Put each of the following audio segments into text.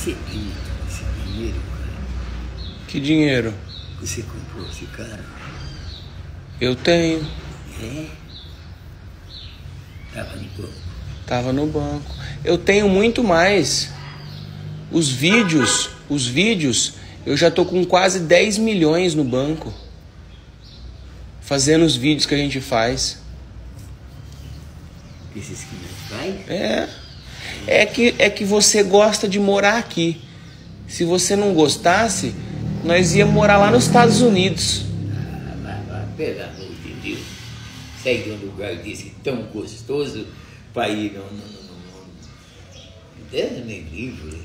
Você tem esse dinheiro, cara? Que dinheiro? Você comprou esse carro? Eu tenho. É? Tava no banco. Tava no banco. Eu tenho muito mais. Os vídeos, os vídeos, eu já tô com quase 10 milhões no banco. Fazendo os vídeos que a gente faz. Esses que nós faz? É. É que, é que você gosta de morar aqui. Se você não gostasse, nós ia morar lá nos Estados Unidos. Ah, mas, mas, pelo amor de Deus. Sair de um lugar desse tão gostoso para ir no, no, no, no... Deus me livre.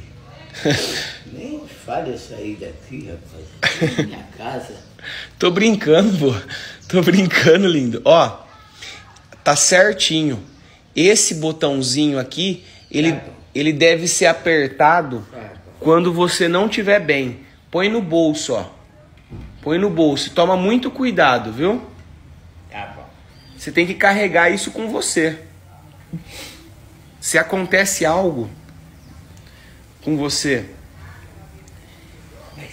Nem fale eu sair daqui, rapaz. Minha casa. Tô brincando, pô. Tô brincando, lindo. Ó, tá certinho. Esse botãozinho aqui, ele, ele deve ser apertado quando você não tiver bem. Põe no bolso, ó. Põe no bolso. Toma muito cuidado, viu? Tá bom. Você tem que carregar isso com você. Se acontece algo com você, Mas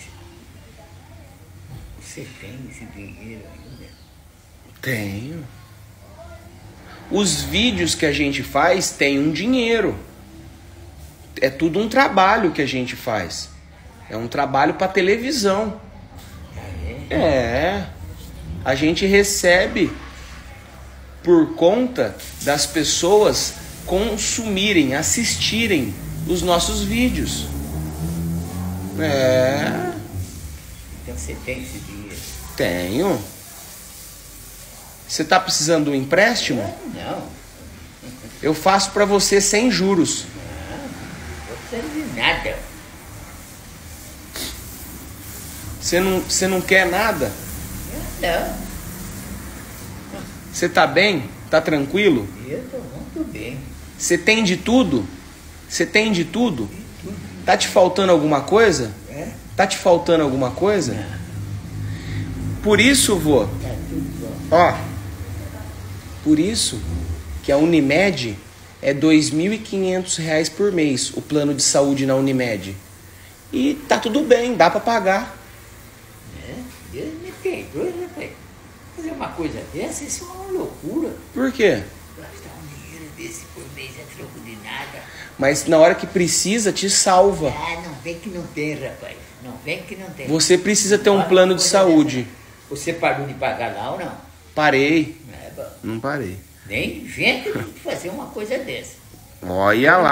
você tem esse dinheiro ainda? tenho. Os vídeos que a gente faz têm um dinheiro. É tudo um trabalho que a gente faz. É um trabalho para televisão. É? É. A gente recebe por conta das pessoas consumirem, assistirem os nossos vídeos. É, Então você tem esse dinheiro? tenho. Você tá precisando de um empréstimo? Não, Eu faço para você sem juros. não precisa de nada. Você não, você não quer nada? Não, Você tá bem? Tá tranquilo? eu estou muito bem. Você tem de tudo? Você tem de tudo? Tá te faltando alguma coisa? É? Tá te faltando alguma coisa? Por isso, vô, Tá tudo bom. ó, por isso que a Unimed é 2.500 reais por mês, o plano de saúde na Unimed. E tá tudo bem, dá pra pagar. É? Perdoe, rapaz. Fazer uma coisa dessa, isso é uma loucura. Por quê? Gastar um dinheiro desse por mês é troco de nada. Mas na hora que precisa, te salva. Ah, não vem que não tem, rapaz. Não vem que não tem. Você precisa ter um plano de saúde. dessa. Você parou de pagar lá ou não? Parei. Não é. Não parei. Nem que fazer uma coisa dessa. Olha lá.